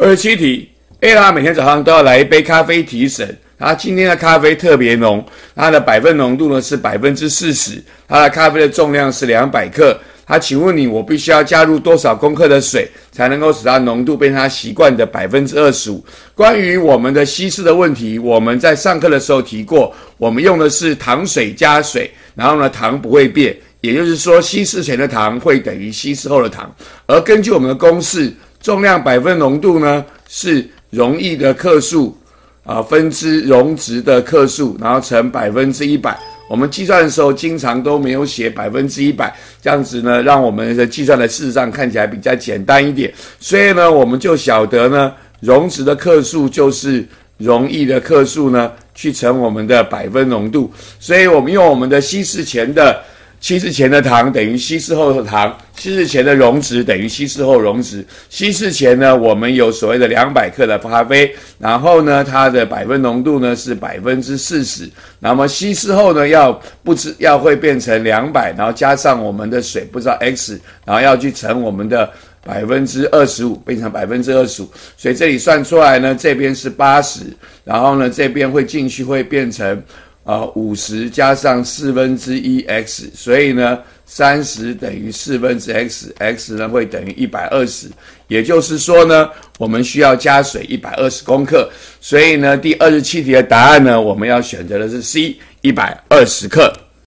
二十七题，A 拉每天早上都要来一杯咖啡提神。他今天的咖啡特别浓，它的百分浓度呢是百分之四十，它的咖啡的重量是两百克。他请问你，我必须要加入多少公克的水，才能够使它浓度变成他习惯的百分之二十五？关于我们的稀释的问题，我们在上课的时候提过，我们用的是糖水加水，然后呢糖不会变，也就是说稀释前的糖会等于稀释后的糖。而根据我们的公式，重量百分浓度呢是溶液的克数啊分之溶质的克数，然后乘百分之一百。我们计算的时候，经常都没有写百分之一百，这样子呢，让我们的计算的事实上看起来比较简单一点。所以呢，我们就晓得呢，溶质的克数就是溶液的克数呢，去乘我们的百分浓度。所以我们用我们的稀释前的。稀释前的糖等于稀释后的糖，稀释前的溶质等于稀释后溶质。稀释前呢，我们有所谓的两百克的咖啡，然后呢，它的百分浓度呢是百分之四十。那么稀释后呢，要不知要会变成两百，然后加上我们的水，不知道 x，然后要去乘我们的百分之二十五，变成百分之二十五。所以这里算出来呢，这边是八十，然后呢，这边会进去会变成。啊，五十加上四分之一 x，所以呢，三十等于四分之 x，x 呢会等于一百二十，也就是说呢，我们需要加水一百二十公克，所以呢，第二十七题的答案呢，我们要选择的是 C，一百二十克。